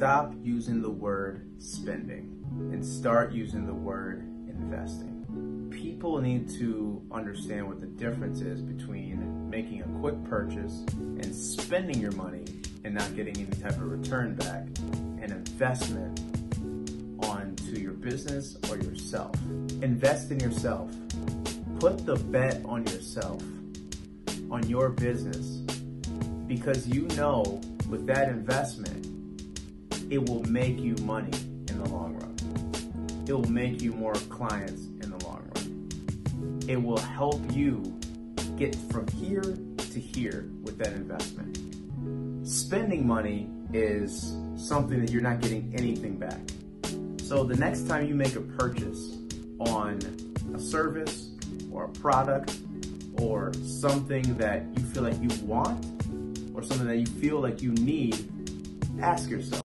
stop using the word spending and start using the word investing. People need to understand what the difference is between making a quick purchase and spending your money and not getting any type of return back, and investment onto your business or yourself. Invest in yourself. Put the bet on yourself, on your business, because you know with that investment, it will make you money in the long run. It will make you more clients in the long run. It will help you get from here to here with that investment. Spending money is something that you're not getting anything back. So the next time you make a purchase on a service or a product or something that you feel like you want or something that you feel like you need, ask yourself,